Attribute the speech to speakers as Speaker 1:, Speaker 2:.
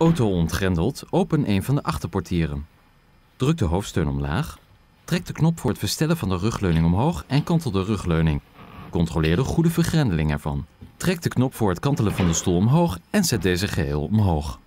Speaker 1: Auto ontgrendeld, open een van de achterportieren. Druk de hoofdsteun omlaag. Trek de knop voor het verstellen van de rugleuning omhoog en kantel de rugleuning. Controleer de goede vergrendeling ervan. Trek de knop voor het kantelen van de stoel omhoog en zet deze geheel omhoog.